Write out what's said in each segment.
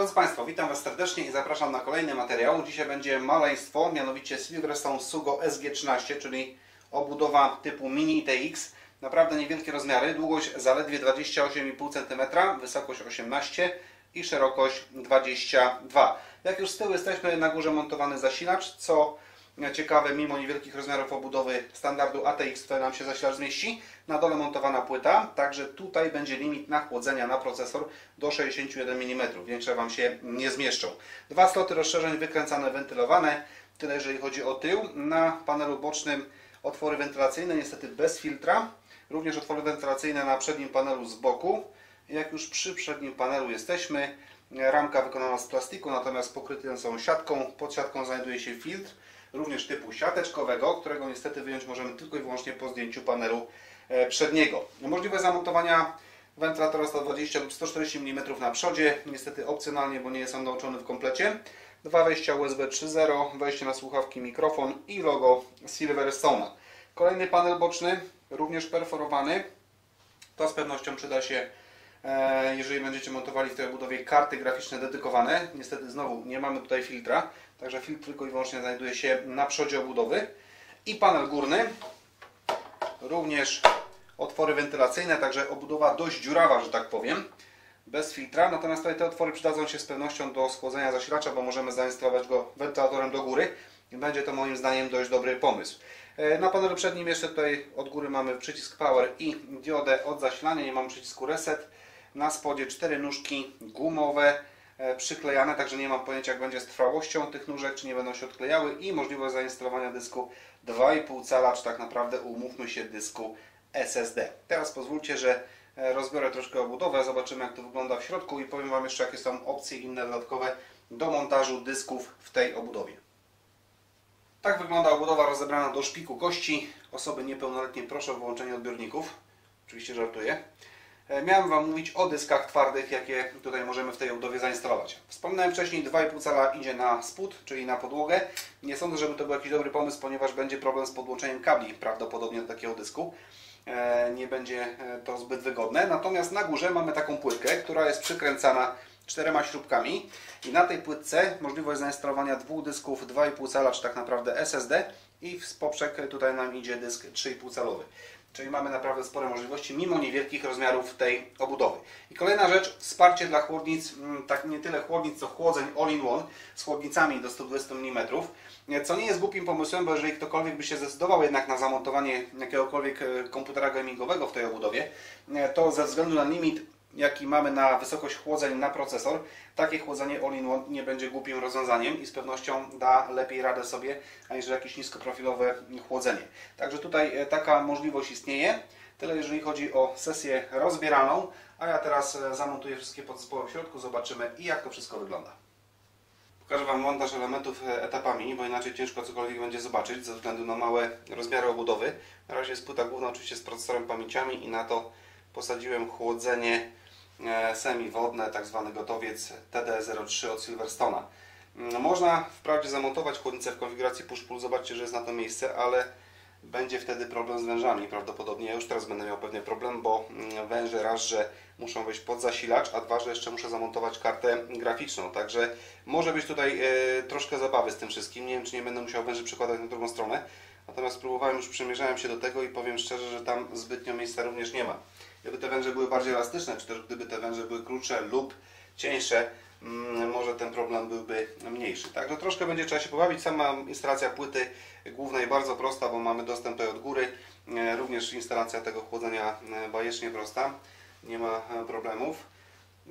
Drodzy Państwo, witam Was serdecznie i zapraszam na kolejny materiał. Dzisiaj będzie maleństwo, mianowicie Silverstone Sugo SG13, czyli obudowa typu Mini TX. Naprawdę niewielkie rozmiary, długość zaledwie 28,5 cm, wysokość 18 i szerokość 22. Jak już z tyłu jesteśmy, na górze montowany zasilacz, co ciekawe, mimo niewielkich rozmiarów obudowy standardu ATX, tutaj nam się zasilacz zmieści. Na dole montowana płyta, także tutaj będzie limit na chłodzenia na procesor do 61 mm. Większe Wam się nie zmieszczą. Dwa sloty rozszerzeń wykręcane, wentylowane. Tyle jeżeli chodzi o tył. Na panelu bocznym otwory wentylacyjne, niestety bez filtra. Również otwory wentylacyjne na przednim panelu z boku. Jak już przy przednim panelu jesteśmy, ramka wykonana z plastiku, natomiast pokryte są siatką. Pod siatką znajduje się filtr również typu siateczkowego, którego niestety wyjąć możemy tylko i wyłącznie po zdjęciu panelu e, przedniego. Możliwość zamontowania wentylatora 120 lub 140 mm na przodzie, niestety opcjonalnie, bo nie jest on dołączony w komplecie. Dwa wejścia USB 3.0, wejście na słuchawki, mikrofon i logo Silverstone'a. Kolejny panel boczny, również perforowany. To z pewnością przyda się e, jeżeli będziecie montowali w tej obudowie karty graficzne dedykowane. Niestety znowu nie mamy tutaj filtra, Także filtr tylko i wyłącznie znajduje się na przodzie obudowy. I panel górny. Również otwory wentylacyjne, także obudowa dość dziurawa, że tak powiem. Bez filtra. Natomiast tutaj te otwory przydadzą się z pewnością do schłodzenia zasilacza, bo możemy zainstalować go wentylatorem do góry. I będzie to moim zdaniem dość dobry pomysł. E, na panelu przednim jeszcze tutaj od góry mamy przycisk Power i diodę od zasilania. Nie mamy przycisku Reset. Na spodzie cztery nóżki gumowe przyklejane, także nie mam pojęcia jak będzie z trwałością tych nóżek, czy nie będą się odklejały i możliwość zainstalowania dysku 2,5 cala, czy tak naprawdę umówmy się dysku SSD. Teraz pozwólcie, że e, rozbiorę troszkę obudowę, zobaczymy jak to wygląda w środku i powiem Wam jeszcze jakie są opcje inne dodatkowe do montażu dysków w tej obudowie. Tak wygląda obudowa rozebrana do szpiku kości. Osoby niepełnoletnie proszę o wyłączenie odbiorników. Oczywiście żartuję. E, miałem Wam mówić o dyskach twardych, jakie tutaj możemy w tej obudowie zainstalować. Wspomniałem wcześniej, 2,5 cala idzie na spód, czyli na podłogę. Nie sądzę, żeby to był jakiś dobry pomysł, ponieważ będzie problem z podłączeniem kabli prawdopodobnie do takiego dysku. E, nie będzie e, to zbyt wygodne. Natomiast na górze mamy taką płytkę, która jest przykręcana czterema śrubkami i na tej płytce możliwość zainstalowania dwóch dysków 2,5 cala, czy tak naprawdę SSD i w poprzek tutaj nam idzie dysk 3,5 calowy. Czyli mamy naprawdę spore możliwości, mimo niewielkich rozmiarów tej obudowy. I kolejna rzecz, wsparcie dla chłodnic, mm, tak nie tyle chłodnic, co chłodzeń all-in-one z chłodnicami do 120 mm, co nie jest głupim pomysłem, bo jeżeli ktokolwiek by się zdecydował jednak na zamontowanie jakiegokolwiek e, komputera gamingowego w tej obudowie, e, to ze względu na limit jaki mamy na wysokość chłodzeń na procesor, takie chłodzenie all-in-one nie będzie głupim rozwiązaniem i z pewnością da lepiej radę sobie, aniżeli jakieś niskoprofilowe chłodzenie. Także tutaj e, taka możliwość istnieje. Tyle jeżeli chodzi o sesję rozbieraną, a ja teraz e, zamontuję wszystkie podzespoły w środku, zobaczymy i jak to wszystko wygląda. Pokażę Wam montaż elementów e, etapami, bo inaczej ciężko cokolwiek będzie zobaczyć ze względu na małe rozmiary obudowy. Na razie jest płyta główna oczywiście z procesorem pamięciami i na to posadziłem chłodzenie semiwodne, tak zwany gotowiec TD03 od Silverstona. Mm, można wprawdzie zamontować chłodnicę w konfiguracji push-pull, zobaczcie, że jest na to miejsce, ale będzie wtedy problem z wężami prawdopodobnie. Ja już teraz będę miał pewnie problem, bo mm, węże raz, że muszą wejść pod zasilacz, a dwa, że jeszcze muszę zamontować kartę graficzną. Także może być tutaj e, troszkę zabawy z tym wszystkim. Nie wiem, czy nie będę musiał węży przekładać na drugą stronę. Natomiast próbowałem, już przymierzałem się do tego i powiem szczerze, że tam zbytnio miejsca również nie ma. Gdyby te węże były bardziej elastyczne, czy też gdyby te węże były krótsze lub cieńsze, mm, może ten problem byłby mniejszy. Także troszkę będzie trzeba się pobawić. Sama instalacja płyty głównej bardzo prosta, bo mamy dostęp tutaj od góry. E, również instalacja tego chłodzenia e, bajecznie prosta. Nie ma e, problemów.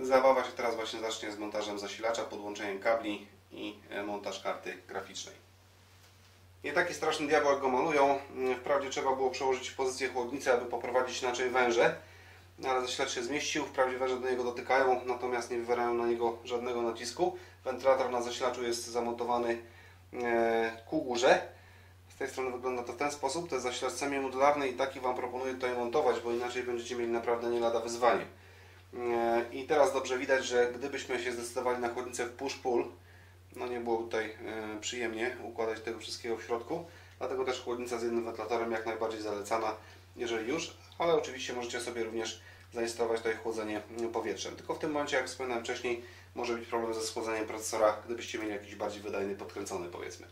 Zabawa się teraz właśnie zacznie z montażem zasilacza, podłączeniem kabli i montaż karty graficznej. Nie taki straszny diabeł jak go malują. Wprawdzie trzeba było przełożyć pozycję chłodnicy, aby poprowadzić inaczej węże no, ale zasilacz się zmieścił, wprawdzie węże do niego dotykają, natomiast nie wywierają na niego żadnego nacisku. Wentylator na zasilaczu jest zamontowany e, ku górze. Z tej strony wygląda to w ten sposób. To jest zasilacz semi-modularny i taki Wam proponuję tutaj montować, bo inaczej będziecie mieli naprawdę nie lada wyzwanie. E, I teraz dobrze widać, że gdybyśmy się zdecydowali na chłodnicę w push-pull, no nie było tutaj e, przyjemnie układać tego wszystkiego w środku. Dlatego też chłodnica z jednym wentylatorem jak najbardziej zalecana, jeżeli już, ale oczywiście możecie sobie również zainstalować tutaj chłodzenie powietrzem. Tylko w tym momencie, jak wspomniałem wcześniej, może być problem ze schłodzeniem procesora, gdybyście mieli jakiś bardziej wydajny, podkręcony powiedzmy.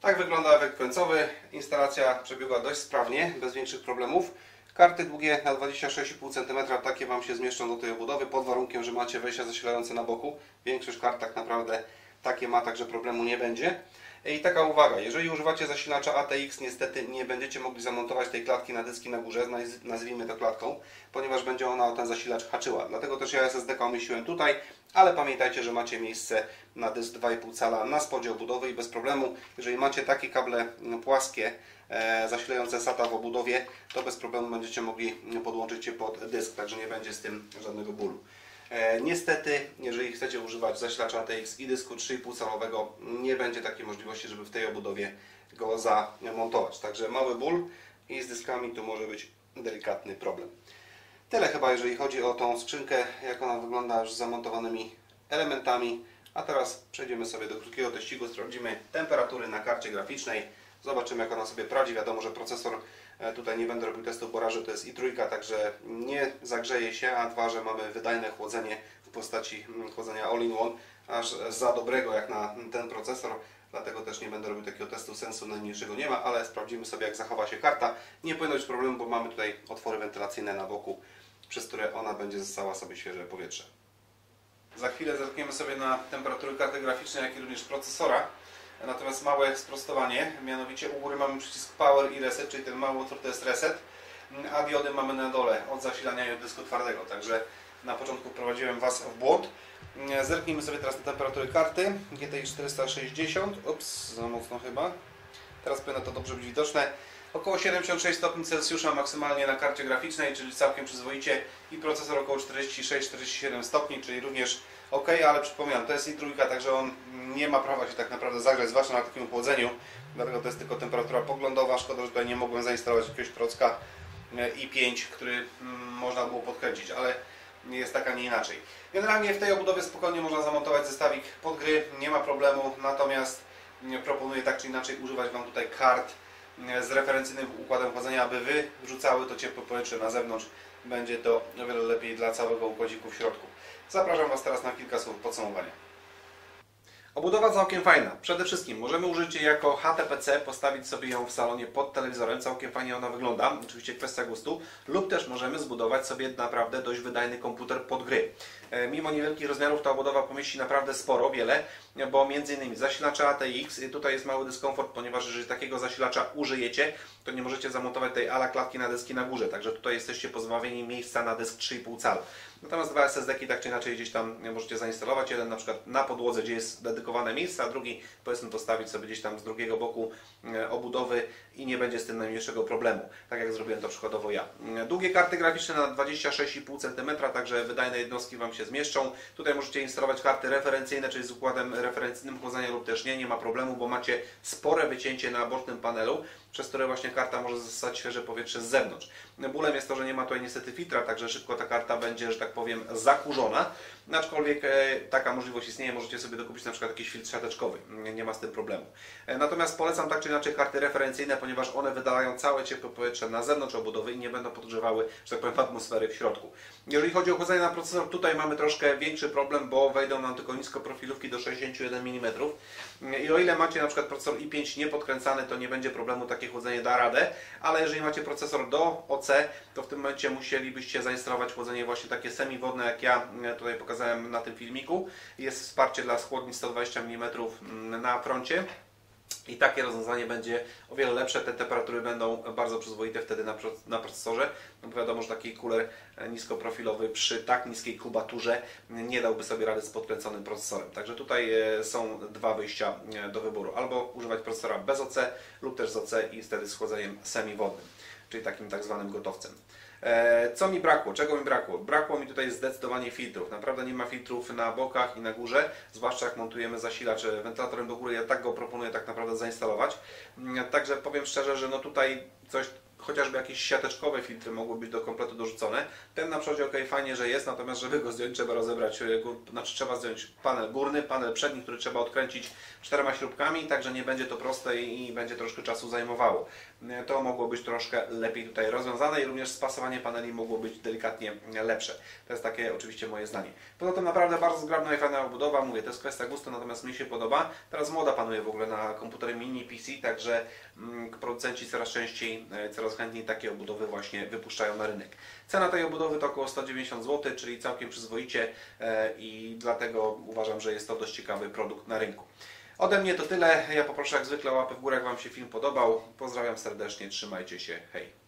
Tak wygląda efekt końcowy. Instalacja przebiegła dość sprawnie, bez większych problemów. Karty długie na 26,5 cm, takie Wam się zmieszczą do tej obudowy, pod warunkiem, że macie wejścia zasilające na boku. Większość kart tak naprawdę takie ma, także problemu nie będzie. I taka uwaga, jeżeli używacie zasilacza ATX, niestety nie będziecie mogli zamontować tej klatki na dyski na górze, nazwijmy to klatką, ponieważ będzie ona o ten zasilacz haczyła. Dlatego też ja SSD umieściłem tutaj, ale pamiętajcie, że macie miejsce na dysk 2,5 cala na spodzie obudowy i bez problemu, jeżeli macie takie kable płaskie, e, zasilające SATA w obudowie, to bez problemu będziecie mogli podłączyć je pod dysk, także nie będzie z tym żadnego bólu. E, niestety, jeżeli chcecie używać zasilacza ATX i dysku 3,5 calowego, nie będzie takiej możliwości, żeby w tej obudowie go zamontować. Także mały ból i z dyskami tu może być delikatny problem. Tyle chyba, jeżeli chodzi o tą skrzynkę, jak ona wygląda już z zamontowanymi elementami. A teraz przejdziemy sobie do krótkiego teścigu, sprawdzimy temperatury na karcie graficznej. Zobaczymy jak ona sobie prowadzi. Wiadomo, że procesor tutaj nie będę robił testów, bo to jest i trójka, także nie zagrzeje się, a dwa, że mamy wydajne chłodzenie w postaci mm, chłodzenia all-in-one, aż za dobrego jak na ten procesor. Dlatego też nie będę robił takiego testu, sensu najmniejszego nie ma, ale sprawdzimy sobie jak zachowa się karta. Nie powinno być problemu, bo mamy tutaj otwory wentylacyjne na boku, przez które ona będzie została sobie świeże powietrze. Za chwilę zerkniemy sobie na temperaturę karty graficznej, jak i również procesora. Natomiast małe sprostowanie, mianowicie u góry mamy przycisk Power i Reset, czyli ten mały utwór to jest Reset, a diody mamy na dole od zasilania i od dysku twardego. Także na początku prowadziłem Was w błąd. Zerknijmy sobie teraz na temperaturę karty GTX 460. Ups, za mocno chyba. Teraz powinno to dobrze być widoczne. Około 76 stopni Celsjusza maksymalnie na karcie graficznej, czyli całkiem przyzwoicie i procesor około 46-47 stopni, czyli również ok, ale przypominam, to jest i trójka, także on nie ma prawa się tak naprawdę zagrzać, zwłaszcza na takim chłodzeniu, dlatego to jest tylko temperatura poglądowa. Szkoda, że tutaj nie mogłem zainstalować jakiegoś procka e, i5, który mm, można było podkręcić, ale jest tak, a nie inaczej. Generalnie w tej obudowie spokojnie można zamontować zestawik pod gry, nie ma problemu, natomiast mm, proponuję tak czy inaczej używać Wam tutaj kart mm, z referencyjnym układem chłodzenia, aby Wy to ciepłe powietrze na zewnątrz. Będzie to o wiele lepiej dla całego układziku w środku. Zapraszam Was teraz na kilka słów podsumowania. Obudowa całkiem fajna. Przede wszystkim możemy użyć jej jako HTPC, postawić sobie ją w salonie pod telewizorem. Całkiem fajnie ona wygląda. Oczywiście kwestia gustu. Lub też możemy zbudować sobie naprawdę dość wydajny komputer pod gry. E, mimo niewielkich rozmiarów ta obudowa pomieści naprawdę sporo, wiele, bo innymi zasilacza ATX, tutaj jest mały dyskomfort, ponieważ jeżeli takiego zasilacza użyjecie, to nie możecie zamontować tej ala klatki na dyski na górze, także tutaj jesteście pozbawieni miejsca na dysk 3,5 cala. Natomiast dwa SSD-ki tak czy inaczej gdzieś tam możecie zainstalować. Jeden na przykład na podłodze, gdzie jest dedykowane miejsce, a drugi powiedzmy postawić sobie gdzieś tam z drugiego boku e, obudowy i nie będzie z tym najmniejszego problemu. Tak jak zrobiłem to przykładowo ja. Długie karty graficzne na 26,5 cm, także wydajne jednostki Wam się zmieszczą. Tutaj możecie instalować karty referencyjne, czyli z układem referencyjnym chłodzenia lub też nie, nie ma problemu, bo macie spore wycięcie na bocznym panelu przez które właśnie karta może zostać świeże powietrze z zewnątrz. Bólem jest to, że nie ma tutaj niestety filtra, także szybko ta karta będzie, że tak powiem, zakurzona. Aczkolwiek e, taka możliwość istnieje, możecie sobie dokupić na przykład jakiś filtr siateczkowy, nie ma z tym problemu. E, natomiast polecam tak czy inaczej karty referencyjne, ponieważ one wydają całe ciepłe powietrze na zewnątrz obudowy i nie będą podgrzewały, że tak powiem, atmosfery w środku. Jeżeli chodzi o chłodzenie na procesor, tutaj mamy troszkę większy problem, bo wejdą nam tylko niskoprofilówki do 61 mm. I o ile macie na przykład procesor i5 niepodkręcany, to nie będzie problemu, takie chłodzenie da radę, ale jeżeli macie procesor do OC, to w tym momencie musielibyście zainstalować chłodzenie właśnie takie semiwodne, jak ja e, tutaj pokazałem na tym filmiku. Jest wsparcie dla schłodni 120 mm na froncie. I takie rozwiązanie będzie o wiele lepsze. Te temperatury będą bardzo przyzwoite wtedy na, na procesorze. No bo wiadomo, że taki cooler e, niskoprofilowy przy tak niskiej kubaturze nie dałby sobie rady z podkręconym procesorem. Także tutaj e, są dwa wyjścia e, do wyboru. Albo używać procesora bez OC lub też z OC i wtedy z chłodzeniem semiwodnym, czyli takim tak zwanym gotowcem. E, co mi brakło? Czego mi brakło? Brakło mi tutaj zdecydowanie filtrów. Naprawdę nie ma filtrów na bokach i na górze, zwłaszcza jak montujemy zasilacz wentylatorem do góry. Ja tak go proponuję tak naprawdę zainstalować. Mm, także powiem szczerze, że no tutaj coś chociażby jakieś siateczkowe filtry mogły być do kompletu dorzucone. Ten na przodzie ok, fajnie, że jest, natomiast żeby go zdjąć trzeba rozebrać, e, znaczy trzeba zdjąć panel górny, panel przedni, który trzeba odkręcić czterema śrubkami, także nie będzie to proste i będzie troszkę czasu zajmowało. E, To mogło być troszkę lepiej tutaj rozwiązane i również spasowanie paneli mogło być delikatnie lepsze. To jest takie oczywiście moje zdanie. Poza tym naprawdę bardzo zgrabna i fajna obudowa, mówię, to jest kwestia gustu, natomiast mi się podoba. Teraz moda panuje w ogóle na komputery mini PC, także mm, producenci coraz częściej, e, coraz chętniej takie obudowy właśnie wypuszczają na rynek. Cena tej obudowy to około 190 zł, czyli całkiem przyzwoicie e, i dlatego uważam, że jest to dość ciekawy produkt na rynku. Ode mnie to tyle. Ja poproszę jak zwykle łapę w górę, jak Wam się film podobał. Pozdrawiam serdecznie, trzymajcie się, hej.